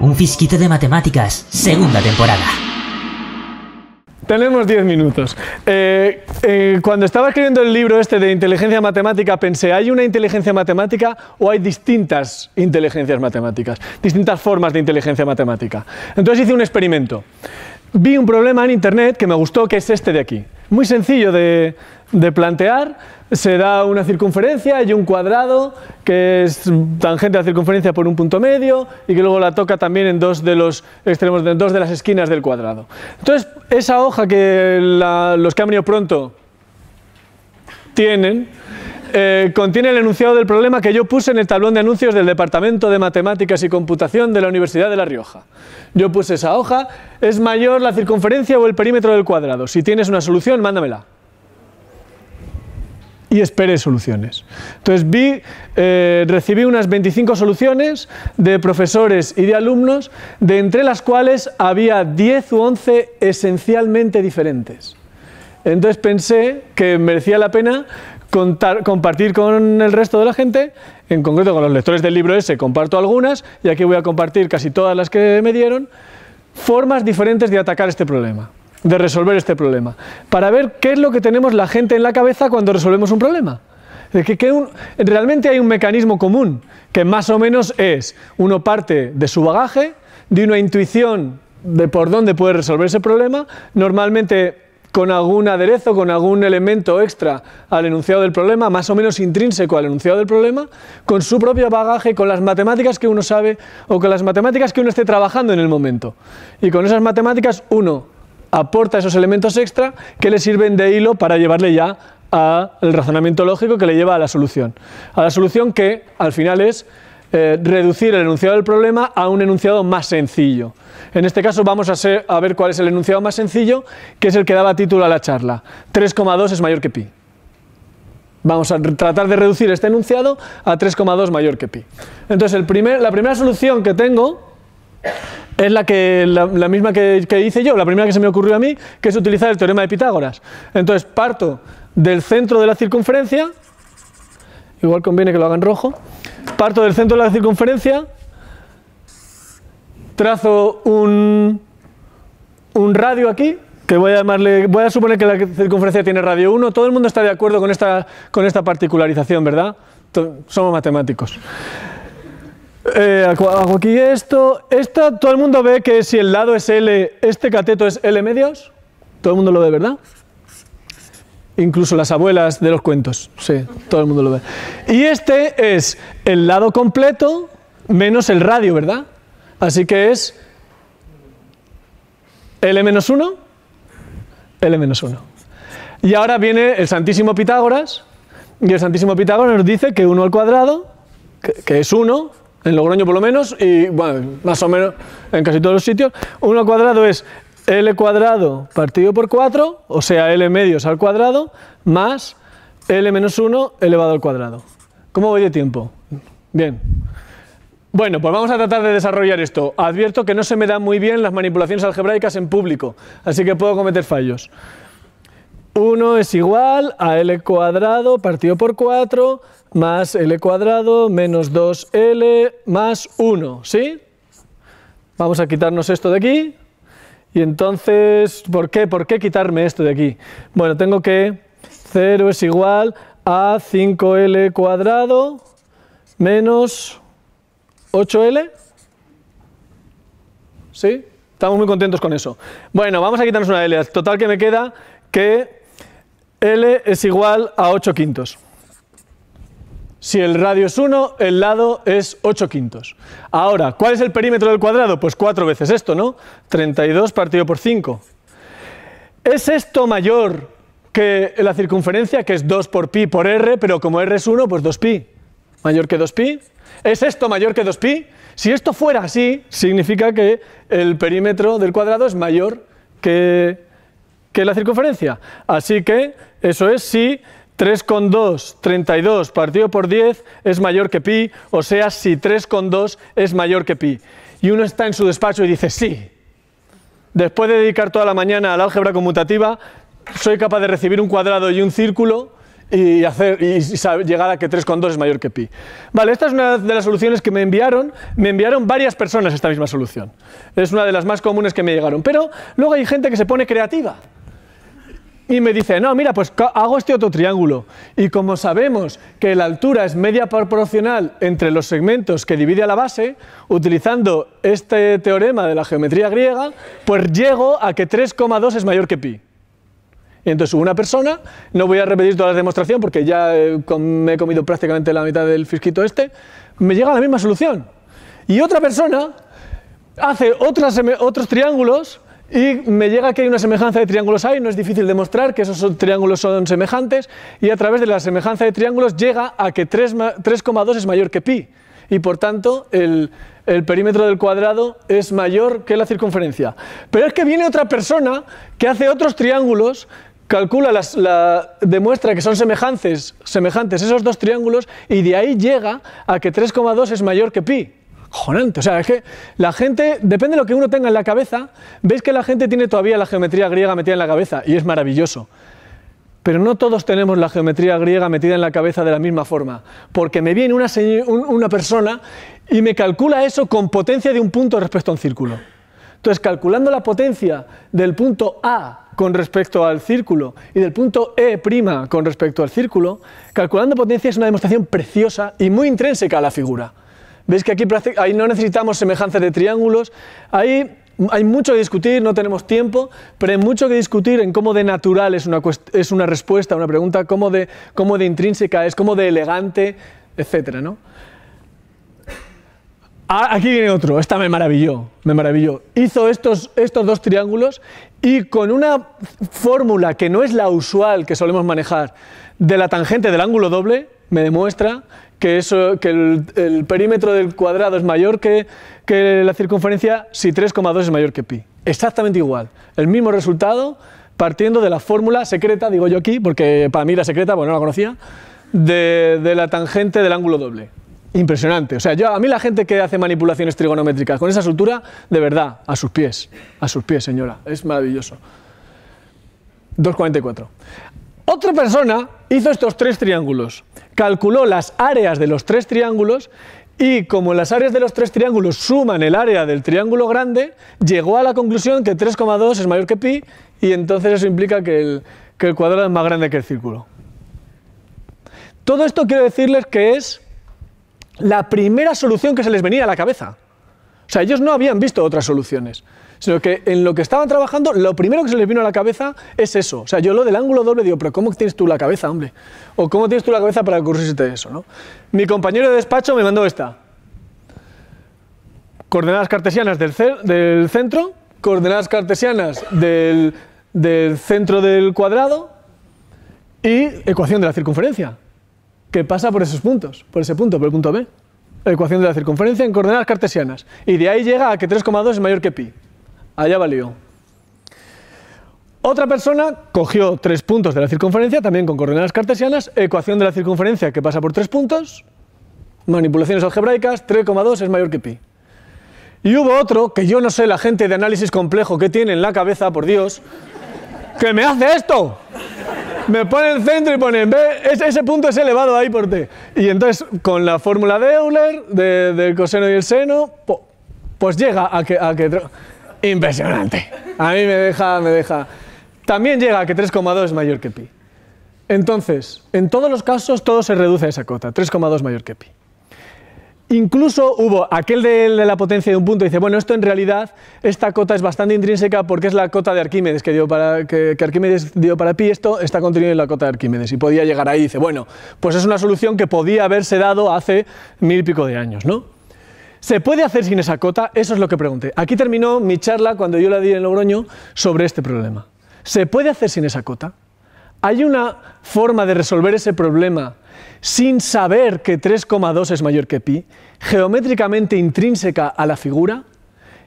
Un fisquito de matemáticas, segunda temporada. Tenemos 10 minutos. Eh, eh, cuando estaba escribiendo el libro este de inteligencia matemática, pensé, ¿hay una inteligencia matemática o hay distintas inteligencias matemáticas? Distintas formas de inteligencia matemática. Entonces hice un experimento. Vi un problema en Internet que me gustó, que es este de aquí. Muy sencillo de, de plantear, se da una circunferencia y un cuadrado que es tangente a la circunferencia por un punto medio y que luego la toca también en dos de los extremos, de dos de las esquinas del cuadrado. Entonces, esa hoja que los que han venido pronto tienen, eh, contiene el enunciado del problema que yo puse en el tablón de anuncios del Departamento de Matemáticas y Computación de la Universidad de La Rioja. Yo puse esa hoja, ¿es mayor la circunferencia o el perímetro del cuadrado? Si tienes una solución, mándamela y esperé soluciones. Entonces vi, eh, recibí unas 25 soluciones de profesores y de alumnos, de entre las cuales había 10 u 11 esencialmente diferentes. Entonces pensé que merecía la pena compartir con el resto de la gente, en concreto con los lectores del libro ese comparto algunas, y aquí voy a compartir casi todas las que me dieron, formas diferentes de atacar este problema de resolver este problema, para ver qué es lo que tenemos la gente en la cabeza cuando resolvemos un problema. Que, que realmente hay un mecanismo común, que más o menos es, uno parte de su bagaje, de una intuición de por dónde puede resolver ese problema, normalmente con algún aderezo, con algún elemento extra al enunciado del problema, más o menos intrínseco al enunciado del problema, con su propio bagaje, con las matemáticas que uno sabe o con las matemáticas que uno esté trabajando en el momento. Y con esas matemáticas uno aporta esos elementos extra que le sirven de hilo para llevarle ya al razonamiento lógico que le lleva a la solución. A la solución que al final es eh, reducir el enunciado del problema a un enunciado más sencillo. En este caso vamos a, a ver cuál es el enunciado más sencillo, que es el que daba título a la charla. 3,2 es mayor que pi. Vamos a tratar de reducir este enunciado a 3,2 mayor que pi. Entonces el primer, la primera solución que tengo es la, que, la, misma que, hice yo, la primera que se me ocurrió a mí, que es utilizar el teorema de Pitágoras. Entonces parto del centro de la circunferencia, igual conviene que lo haga en rojo, parto del centro de la circunferencia, trazo un, un radio aquí, que voy a llamarle, voy a suponer que la circunferencia tiene radio 1, todo el mundo está de acuerdo con esta, con esta particularización, ¿verdad? Somos matemáticos. Eh, hago aquí esto. Esta, todo el mundo ve que si el lado es L, este cateto es L medios. Todo el mundo lo ve, ¿verdad? Incluso las abuelas de los cuentos. Sí, todo el mundo lo ve. Y este es el lado completo menos el radio, ¿verdad? Así que es L menos 1, L menos 1. Y ahora viene el Santísimo Pitágoras. Y el Santísimo Pitágoras nos dice que 1 al cuadrado, que es 1, en Logroño por lo menos, y bueno, más o menos en casi todos los sitios. 1 al cuadrado es L cuadrado partido por 4, o sea, L medios al cuadrado, más L menos 1 elevado al cuadrado. ¿Cómo voy de tiempo? Bien. Bueno, pues vamos a tratar de desarrollar esto. Advierto que no se me dan muy bien las manipulaciones algebraicas en público, así que puedo cometer fallos. 1 es igual a L cuadrado partido por 4 más L cuadrado menos 2L más 1, ¿sí? Vamos a quitarnos esto de aquí. Y entonces, ¿por qué? ¿Por qué quitarme esto de aquí? Bueno, tengo que 0 es igual a 5L cuadrado menos 8L. ¿Sí? Estamos muy contentos con eso. Bueno, vamos a quitarnos una L. Total que me queda que L es igual a 8 quintos. Si el radio es 1, el lado es 8 quintos. Ahora, ¿cuál es el perímetro del cuadrado? Pues 4 veces esto, ¿no? 32 partido por 5. ¿Es esto mayor que la circunferencia, que es 2 por pi por r, pero como r es 1, pues 2pi? ¿Mayor que 2pi? ¿Es esto mayor que 2pi? Si esto fuera así, significa que el perímetro del cuadrado es mayor que, que la circunferencia. Así que eso es si 3,2, 32 partido por 10 es mayor que pi, o sea, si 3,2 es mayor que pi. Y uno está en su despacho y dice, sí, después de dedicar toda la mañana al álgebra conmutativa, soy capaz de recibir un cuadrado y un círculo y, hacer, y llegar a que 3,2 es mayor que pi. Vale, esta es una de las soluciones que me enviaron. Me enviaron varias personas esta misma solución. Es una de las más comunes que me llegaron. Pero luego hay gente que se pone creativa. Y me dice, no, mira, pues hago este otro triángulo. Y como sabemos que la altura es media proporcional entre los segmentos que divide a la base, utilizando este teorema de la geometría griega, pues llego a que 3,2 es mayor que pi. Y entonces una persona, no voy a repetir toda la demostración porque ya eh, me he comido prácticamente la mitad del fisquito este, me llega a la misma solución. Y otra persona hace otras, otros triángulos y me llega que hay una semejanza de triángulos ahí, no es difícil demostrar que esos triángulos son semejantes y a través de la semejanza de triángulos llega a que 3,2 es mayor que pi y por tanto el, perímetro del cuadrado es mayor que la circunferencia. Pero es que viene otra persona que hace otros triángulos calcula, las, la, demuestra que son semejantes, semejantes esos dos triángulos y de ahí llega a que 3,2 es mayor que pi. Jonante, o sea, es que la gente, depende de lo que uno tenga en la cabeza, veis que la gente tiene todavía la geometría griega metida en la cabeza y es maravilloso. Pero no todos tenemos la geometría griega metida en la cabeza de la misma forma, porque me viene una, una persona y me calcula eso con potencia de un punto respecto a un círculo. Entonces, calculando la potencia del punto A con respecto al círculo y del punto E' con respecto al círculo, calculando potencia es una demostración preciosa y muy intrínseca a la figura. Veis que aquí ahí no necesitamos semejanzas de triángulos, ahí hay mucho que discutir, no tenemos tiempo, pero hay mucho que discutir en cómo de natural es una, es una respuesta a una pregunta, cómo de, cómo de intrínseca es, cómo de elegante, etc. ¿no? Aquí viene otro, esta me maravilló, me maravilló. Hizo estos, estos dos triángulos y con una fórmula que no es la usual que solemos manejar de la tangente del ángulo doble, me demuestra que, el, perímetro del cuadrado es mayor que, la circunferencia si 3,2 es mayor que pi. Exactamente igual. El mismo resultado partiendo de la fórmula secreta, digo yo aquí, porque para mí era secreta, bueno, no la conocía, de, de la tangente del ángulo doble. Impresionante. O sea, yo, a mí la gente que hace manipulaciones trigonométricas con esa soltura, de verdad, a sus pies, a sus pies, señora. Es maravilloso. 2.44. Otra persona hizo estos tres triángulos, calculó las áreas de los tres triángulos y como las áreas de los tres triángulos suman el área del triángulo grande, llegó a la conclusión que 3,2 es mayor que pi y entonces eso implica que el, que el cuadrado es más grande que el círculo. Todo esto quiero decirles que es la primera solución que se les venía a la cabeza. O sea, ellos no habían visto otras soluciones, sino que en lo que estaban trabajando, lo primero que se les vino a la cabeza es eso. O sea, yo lo del ángulo doble digo, pero ¿cómo tienes tú la cabeza, hombre? O ¿cómo tienes tú la cabeza para ocurrirse eso, no? Mi compañero de despacho me mandó esta. Coordenadas cartesianas del, del centro, coordenadas cartesianas del, del centro del cuadrado y ecuación de la circunferencia que pasa por esos puntos, por ese punto, por el punto B. Ecuación de la circunferencia en coordenadas cartesianas. Y de ahí llega a que 3,2 es mayor que pi. Allá valió. Otra persona cogió tres puntos de la circunferencia, también con coordenadas cartesianas, ecuación de la circunferencia que pasa por tres puntos, manipulaciones algebraicas, 3,2 es mayor que pi. Y hubo otro, que yo no sé la gente de análisis complejo que tiene en la cabeza, por Dios, que me hace esto me pone el centro y pone, ve, ese, punto es elevado ahí por t. Y entonces, con la fórmula de Euler, del coseno y el seno, pues llega a que, a que... Impresionante. A mí me deja, me deja... También llega a que 3,2 es mayor que pi. Entonces, en todos los casos, todo se reduce a esa cota, 3,2 mayor que pi. Incluso hubo aquel de, la potencia de un punto, dice, bueno, esto en realidad, esta cota es bastante intrínseca porque es la cota de Arquímedes que, dio para, que, Arquímedes dio para pi, esto está contenido en la cota de Arquímedes y podía llegar ahí, dice, bueno, pues es una solución que podía haberse dado hace mil y pico de años, ¿no? ¿Se puede hacer sin esa cota? Eso es lo que pregunté. Aquí terminó mi charla cuando yo la di en Logroño sobre este problema. ¿Se puede hacer sin esa cota? ¿Hay una forma de resolver ese problema sin saber que 3,2 es mayor que pi, geométricamente intrínseca a la figura,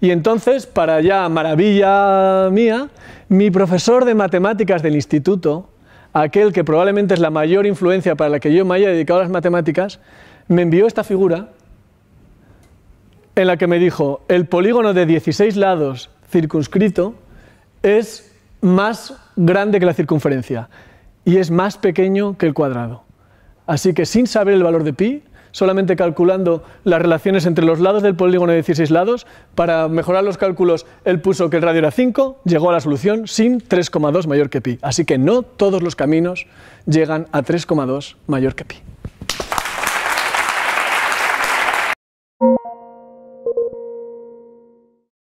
y entonces, para ya maravilla mía, mi profesor de matemáticas del instituto, aquel que probablemente es la mayor influencia para la que yo me haya dedicado a las matemáticas, me envió esta figura en la que me dijo, el polígono de 16 lados circunscrito es más grande que la circunferencia. y es más pequeño que el cuadrado. Así que sin saber el valor de pi, solamente calculando las relaciones entre los lados del polígono de 16 lados, para mejorar los cálculos él puso que el radio era 5, llegó a la solución sin 3,2 mayor que pi. Así que no todos los caminos llegan a 3,2 mayor que pi.